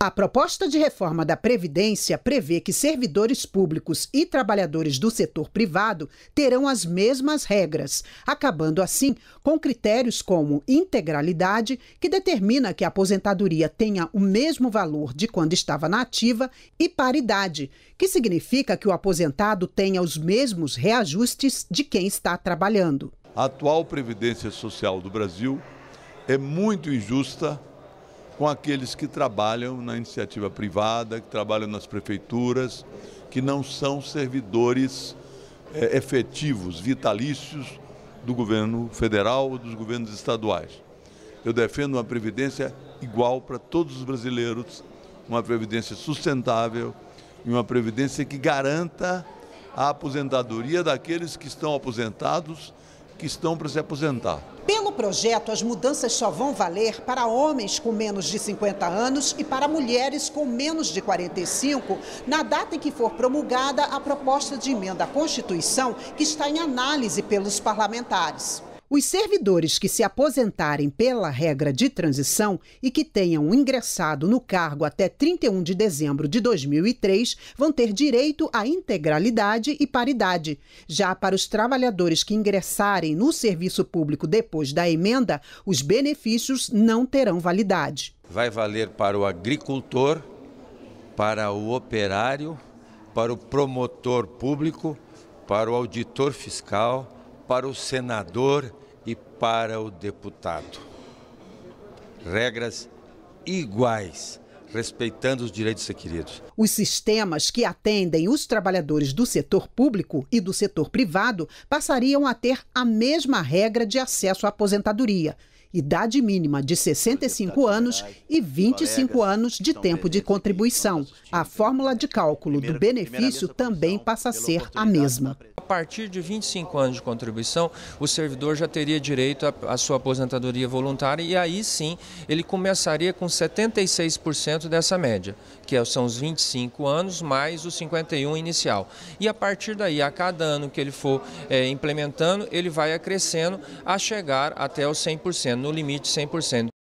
A proposta de reforma da Previdência prevê que servidores públicos e trabalhadores do setor privado terão as mesmas regras, acabando assim com critérios como integralidade, que determina que a aposentadoria tenha o mesmo valor de quando estava na ativa, e paridade, que significa que o aposentado tenha os mesmos reajustes de quem está trabalhando. A atual Previdência Social do Brasil é muito injusta com aqueles que trabalham na iniciativa privada, que trabalham nas prefeituras, que não são servidores é, efetivos, vitalícios do governo federal ou dos governos estaduais. Eu defendo uma previdência igual para todos os brasileiros, uma previdência sustentável e uma previdência que garanta a aposentadoria daqueles que estão aposentados, que estão para se aposentar. Projeto, as mudanças só vão valer para homens com menos de 50 anos e para mulheres com menos de 45, na data em que for promulgada a proposta de emenda à Constituição que está em análise pelos parlamentares. Os servidores que se aposentarem pela regra de transição e que tenham ingressado no cargo até 31 de dezembro de 2003 vão ter direito à integralidade e paridade. Já para os trabalhadores que ingressarem no serviço público depois da emenda, os benefícios não terão validade. Vai valer para o agricultor, para o operário, para o promotor público, para o auditor fiscal para o senador e para o deputado. Regras iguais, respeitando os direitos adquiridos. Os sistemas que atendem os trabalhadores do setor público e do setor privado passariam a ter a mesma regra de acesso à aposentadoria idade mínima de 65 anos e 25 anos de tempo de contribuição. A fórmula de cálculo do benefício também passa a ser a mesma. A partir de 25 anos de contribuição, o servidor já teria direito à sua aposentadoria voluntária e aí sim ele começaria com 76% dessa média, que são os 25 anos mais o 51 inicial. E a partir daí, a cada ano que ele for é, implementando, ele vai acrescendo a chegar até os 100% no limite 100%.